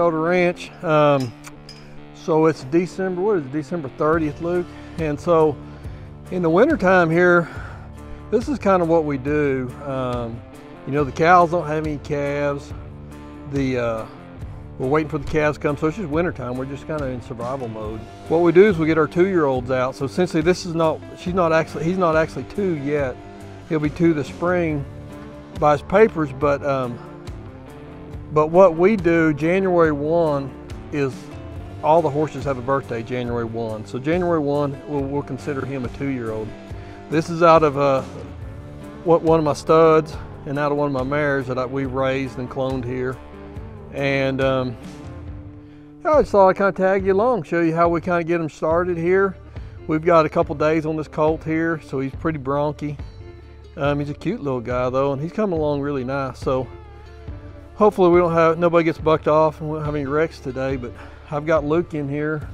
Daughter Ranch. Um, so it's December, what is it, December 30th, Luke? And so in the wintertime here, this is kind of what we do. Um, you know, the cows don't have any calves. The uh, we're waiting for the calves to come, so it's just wintertime. We're just kind of in survival mode. What we do is we get our two-year-olds out. So essentially, this is not, she's not actually, he's not actually two yet. He'll be two this spring by his papers, but um, but what we do January 1 is all the horses have a birthday January 1. So January 1, we'll, we'll consider him a two-year-old. This is out of uh, what, one of my studs and out of one of my mares that I, we raised and cloned here. And um, I just thought I'd kind of tag you along, show you how we kind of get him started here. We've got a couple days on this colt here, so he's pretty bronky. Um, he's a cute little guy though, and he's coming along really nice. So hopefully we don't have, nobody gets bucked off and we don't have any wrecks today, but I've got Luke in here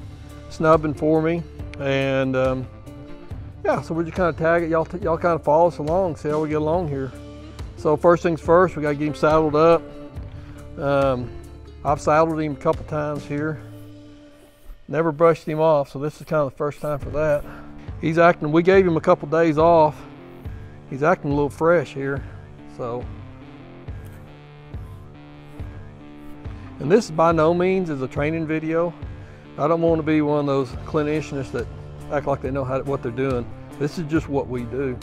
snubbing for me. And um, yeah, so we're just kind of tag it. Y'all, y'all kind of follow us along, see how we get along here. So first things first, we got to get him saddled up. Um, I've saddled him a couple times here. Never brushed him off, so this is kind of the first time for that. He's acting, we gave him a couple days off. He's acting a little fresh here, so. And this by no means is a training video. I don't want to be one of those clinicians that act like they know how, what they're doing. This is just what we do.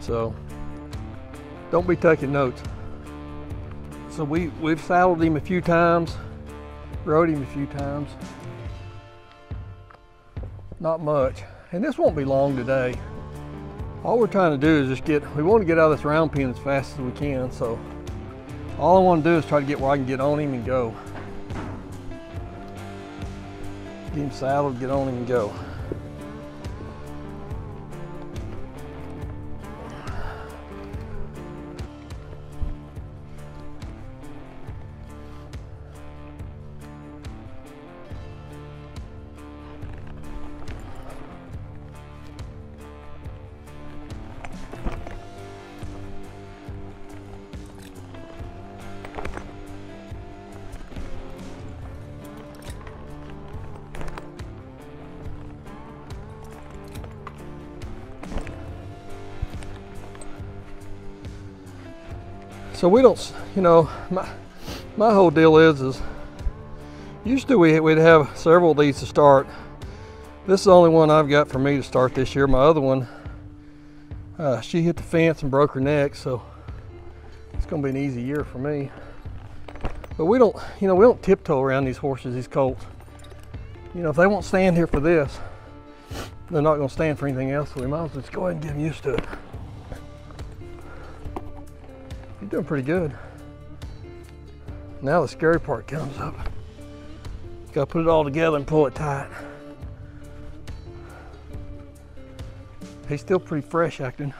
So don't be taking notes. So we, we've saddled him a few times, rode him a few times. Not much. And this won't be long today. All we're trying to do is just get, we want to get out of this round pen as fast as we can. So all I want to do is try to get where I can get on him and go. Get him saddled, get on him and go. So we don't, you know, my, my whole deal is, is used to we, we'd have several of these to start. This is the only one I've got for me to start this year. My other one, uh, she hit the fence and broke her neck, so it's gonna be an easy year for me. But we don't, you know, we don't tiptoe around these horses, these colts. You know, if they won't stand here for this, they're not gonna stand for anything else, so we might as well just go ahead and get them used to it. You're doing pretty good. Now the scary part comes up. Gotta put it all together and pull it tight. He's still pretty fresh acting.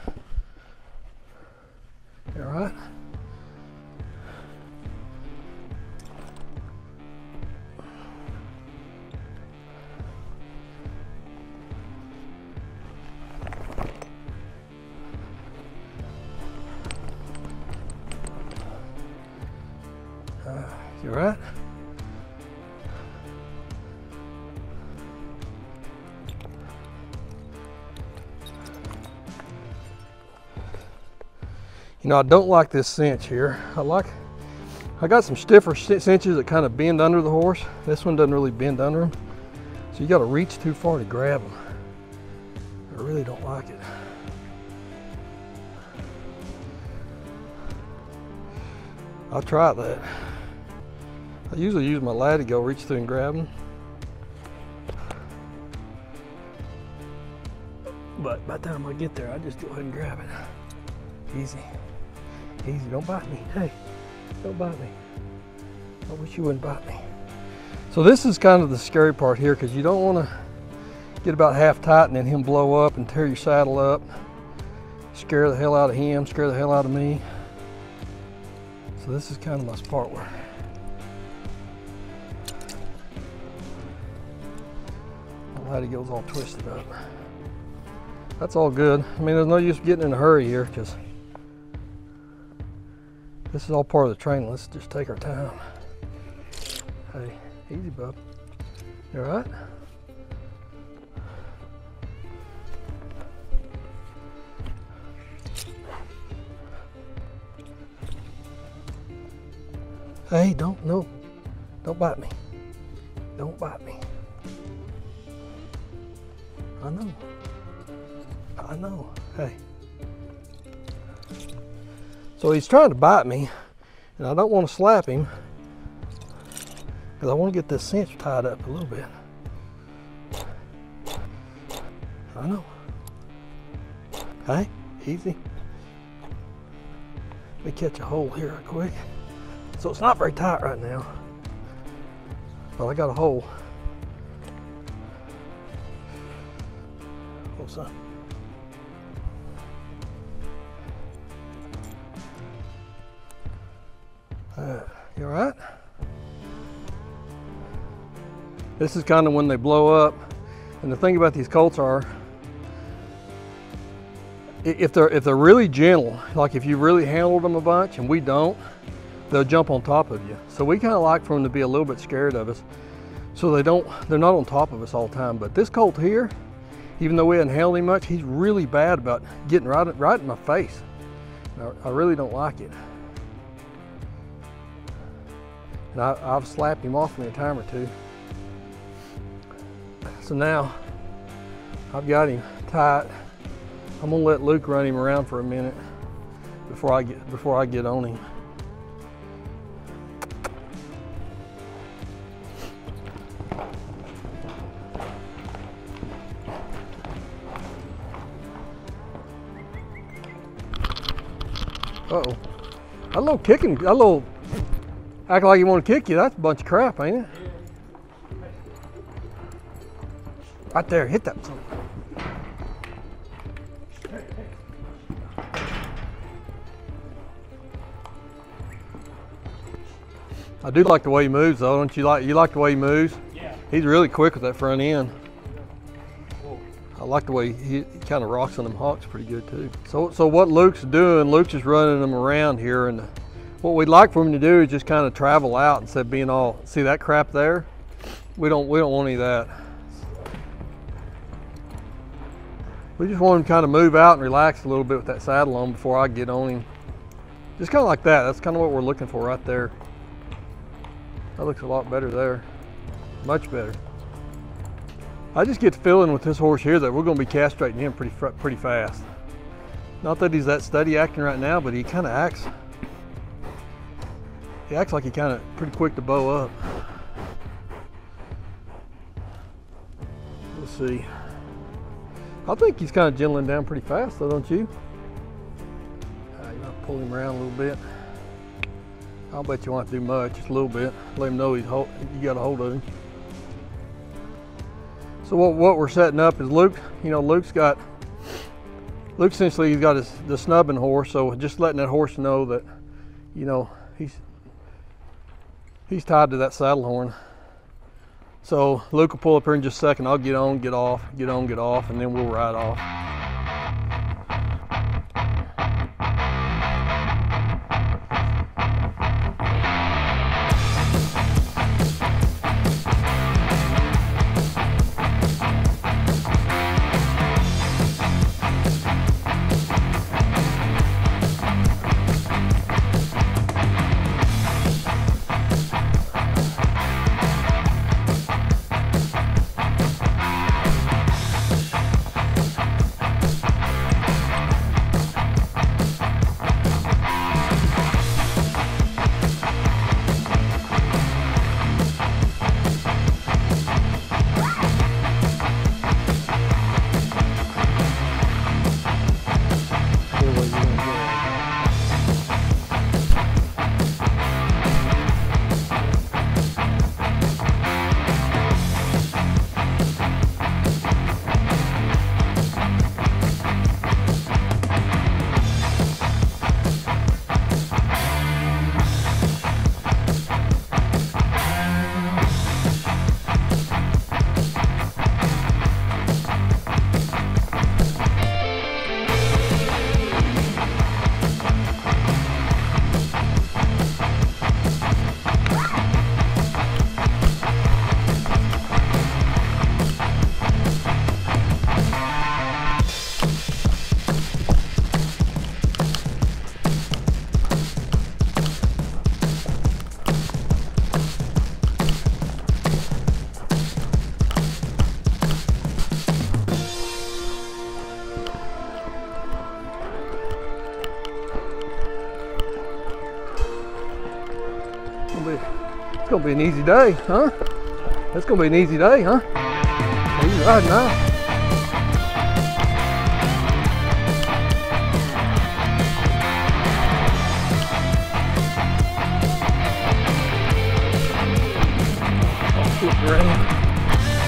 You? You know, I don't like this cinch here. I like, I got some stiffer cinches that kind of bend under the horse. This one doesn't really bend under them. So you got to reach too far to grab them. I really don't like it. I'll try that. I usually use my ladder to go reach through and grab them. But by the time I get there, I just go ahead and grab it. Easy. Easy, don't bite me. Hey, don't bite me. I wish you wouldn't bite me. So this is kind of the scary part here because you don't want to get about half tight and then him blow up and tear your saddle up. Scare the hell out of him, scare the hell out of me. So this is kind of my part where He goes all twisted up. That's all good. I mean, there's no use getting in a hurry here because this is all part of the training. Let's just take our time. Hey, easy, bub. You all right? Hey, don't, no, don't bite me. Don't bite me. I know. I know. Hey. So he's trying to bite me, and I don't want to slap him because I want to get this cinch tied up a little bit. I know. Hey, easy. Let me catch a hold here real quick. So it's not very tight right now. But I got a hole. Son. Uh, you all right? This is kind of when they blow up. And the thing about these colts are, if they're if they're really gentle, like if you really handled them a bunch, and we don't, they'll jump on top of you. So we kind of like for them to be a little bit scared of us. So they don't, they're not on top of us all the time. But this colt here, even though we hadn't held him much, he's really bad about getting right, right in my face. I, I really don't like it. And I, I've slapped him off me a time or two. So now I've got him tight. I'm gonna let Luke run him around for a minute before I get before I get on him. That little kicking, that little act like you want to kick you, that's a bunch of crap, ain't it? Right there, hit that. I do like the way he moves though, don't you like you like the way he moves? Yeah. He's really quick with that front end. I like the way he, he kind of rocks on them hocks pretty good too. So, so what Luke's doing, Luke's just running them around here, and what we'd like for him to do is just kind of travel out instead of being all. See that crap there? We don't we don't want any of that. We just want him to kind of move out and relax a little bit with that saddle on before I get on him. Just kind of like that. That's kind of what we're looking for right there. That looks a lot better there. Much better. I just get the feeling with this horse here that we're going to be castrating him pretty pretty fast. Not that he's that steady acting right now, but he kind of acts. He acts like he kind of pretty quick to bow up. Let's see. I think he's kind of gentling down pretty fast, though, don't you? Uh, might pull him around a little bit. I'll bet you won't do much, just a little bit. Let him know he's you got a hold of him. So what, what we're setting up is Luke, you know, Luke's got, Luke essentially he's got his, the snubbing horse, so just letting that horse know that, you know, he's, he's tied to that saddle horn. So Luke will pull up here in just a second. I'll get on, get off, get on, get off, and then we'll ride off. Gonna be an easy day, huh? It's gonna be an easy day, huh? Easy riding now. Oh,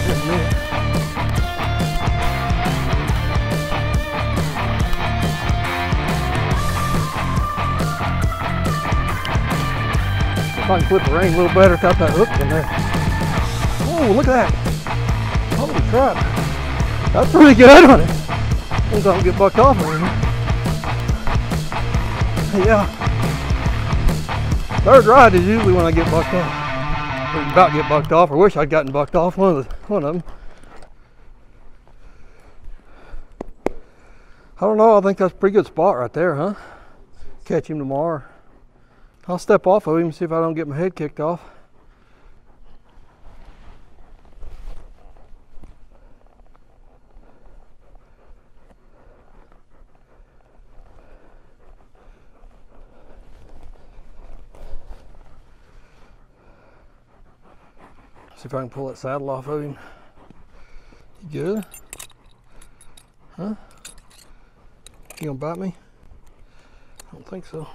Just If I can flip the rein a little better, got that hook in there. Oh, look at that. Holy crap. That's pretty good on it. As I don't get bucked off or. Yeah. Third ride is usually when I get bucked off. Or about get bucked off. I wish I'd gotten bucked off one of the, one of them. I don't know. I think that's a pretty good spot right there, huh? Catch him tomorrow. I'll step off of him and see if I don't get my head kicked off. See if I can pull that saddle off of him. You good? Huh? You gonna bite me? I don't think so.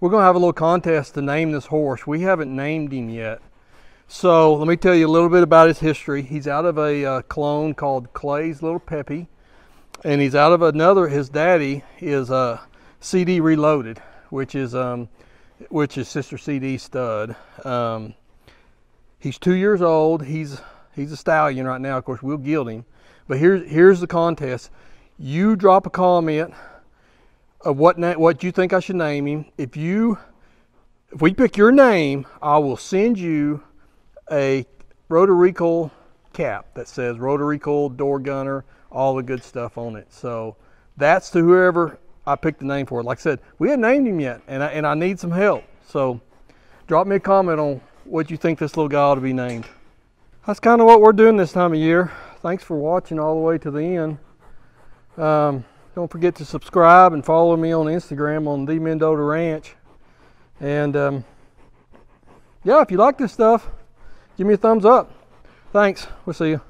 We're going to have a little contest to name this horse. We haven't named him yet. So let me tell you a little bit about his history. He's out of a uh, clone called Clay's Little Peppy. And he's out of another, his daddy is uh, CD Reloaded, which is, um, which is Sister CD Stud. Um, he's two years old. He's, he's a stallion right now. Of course, we'll geld him. But here's, here's the contest. You drop a comment of what na- what you think I should name him. If you if we pick your name, I will send you a Rotor Recoil cap that says Rotor Recoil Door Gunner, all the good stuff on it. So that's to whoever I picked the name for. Like I said, we haven't named him yet, and I, and I need some help. So drop me a comment on what you think this little guy ought to be named. That's kind of what we're doing this time of year. Thanks for watching all the way to the end. Um, don't forget to subscribe and follow me on Instagram on the Mendota Ranch. And um, yeah, if you like this stuff, give me a thumbs up. Thanks. We'll see you.